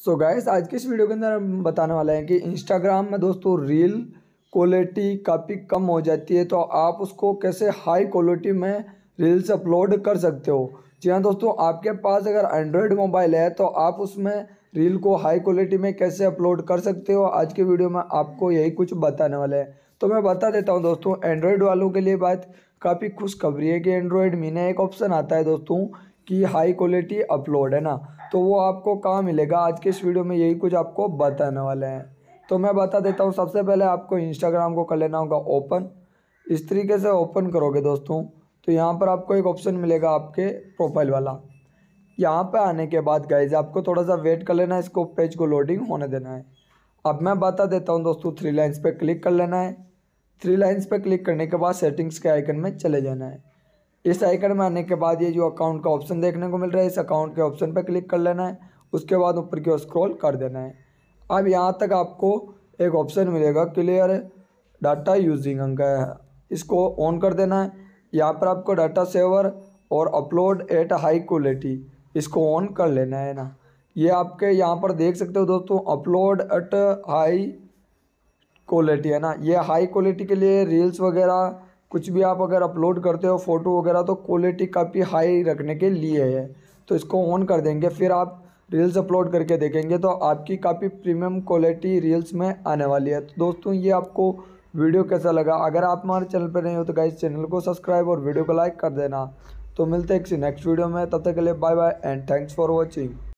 So guys आज के इस वीडियो के अंदर हम बताने वाले हैं कि इंस्टाग्राम में दोस्तों रील क्वालिटी काफ़ी कम हो जाती है तो आप उसको कैसे हाई क्वालिटी में रील्स अपलोड कर सकते हो? जी हाँ दोस्तों, आपके पास अगर एंड्रॉयड मोबाइल है तो आप उसमें रील को हाई क्वालिटी में कैसे अपलोड कर सकते हो? आज के वीडियो में आपको यही कुछ बताने वाले हैं। तो मैं बता देता हूँ दोस्तों एंड्रॉयड वालों के लिए बात काफ़ी खुशखबरी है कि एंड्रॉयड मी ने एक ऑप्शन आता है दोस्तों कि हाई क्वालिटी अपलोड है ना तो वो आपको कहाँ मिलेगा? आज के इस वीडियो में यही कुछ आपको बताने वाले हैं। तो मैं बता देता हूँ, सबसे पहले आपको इंस्टाग्राम को कर लेना होगा ओपन इस तरीके से ओपन करोगे दोस्तों तो यहाँ पर आपको एक ऑप्शन मिलेगा आपके प्रोफ़ाइल वाला। यहाँ पर आने के बाद गाइज़ आपको थोड़ा सा वेट कर लेना है, इसको पेज को लोडिंग होने देना है। अब मैं बता देता हूँ दोस्तों थ्री लाइन्स पर क्लिक कर लेना है। थ्री लाइन्स पर क्लिक करने के बाद सेटिंग्स के आइकन में चले जाना है। इस आइकन में आने के बाद ये जो अकाउंट का ऑप्शन देखने को मिल रहा है, इस अकाउंट के ऑप्शन पर क्लिक कर लेना है। उसके बाद ऊपर की ओर स्क्रॉल कर देना है। अब यहाँ तक आपको एक ऑप्शन मिलेगा, क्लियर डाटा यूजिंग का है इसको ऑन कर देना है। यहाँ पर आपको डाटा सेवर और अपलोड एट हाई क्वालिटी, इसको ऑन कर लेना है ना। ये आपके यहाँ पर देख सकते हो दोस्तों, अपलोड एट हाई क्वालिटी है ना। ये हाई क्वालिटी के लिए रील्स वगैरह कुछ भी आप अगर अपलोड करते हो फ़ोटो वगैरह तो क्वालिटी काफ़ी हाई रखने के लिए है। तो इसको ऑन कर देंगे, फिर आप रील्स अपलोड करके देखेंगे तो आपकी काफ़ी प्रीमियम क्वालिटी रील्स में आने वाली है। तो दोस्तों, ये आपको वीडियो कैसा लगा? अगर आप हमारे चैनल पर नहीं हो तो गाइस चैनल को सब्सक्राइब और वीडियो को लाइक कर देना। तो मिलते हैं किसी नेक्स्ट वीडियो में, तब तक के लिए bye bye and thanks for watching